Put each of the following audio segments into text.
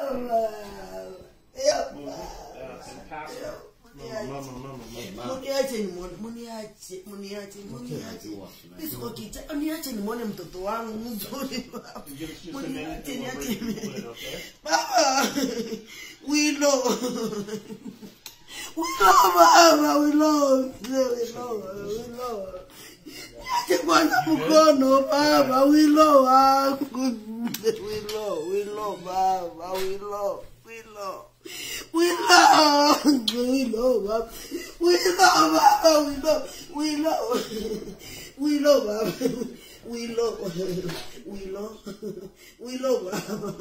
and pastor. Mama, mama, mama. muniache nimwone muniache muniache muniache nisikokita niache nimwone mtoto wangu mzuri baba. Give us just a muniache minute and we'll niache bring people in, okay? baba wilo wilo baba wilo wilo wilo niache kwanza mkono baba wilo wangu wilo wilo baba wilo wilo Willow, Willow, Bob.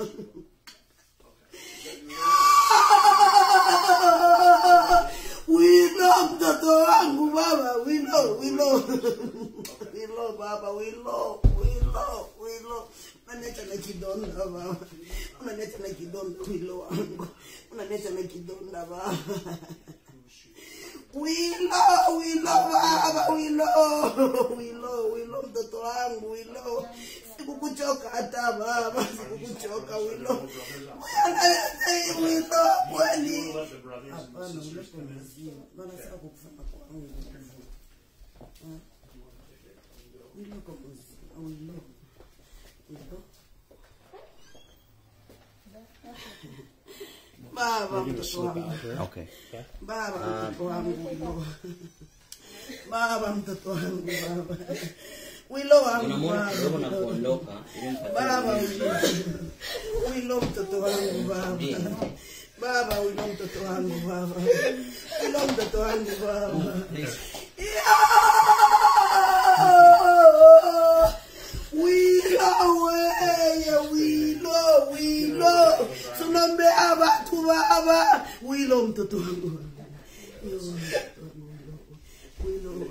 Willow, Bob. Willow, Willow, Willow, Bob. Wangu baba, Willow, Willow, baba, Willow, Willow, Willow. Unaleta na kidonda baba, unaleta na kidonda Willow wangu, unaleta na kidonda baba. Willow, Willow baba, Willow, Willow, Willow mtoto wangu Willow. Sikukuchoka hata baba, sikukuchoka kweli. We'll let the brothers and Hapana, maziwa. Maana sasa kukufanya kwangu. Wilo kwa maziwa, wilo. Wilo. Baba mtoto wangu. Okay. Baba mtoto wangu wilo. Baba mtoto wangu baba. Wilo wangu Unamwona kidogo baba. kuondoka ili mpatie Baba ulinzi. wilo. Wilo mtoto wangu baba. Ndiyo. Baba wilo mtoto wangu baba. Wilo mtoto wangu baba. Please. Wilo weye wilo wilo tunombe abantu baba wilo mtoto wangu. Yo, mtoto wangu, wilo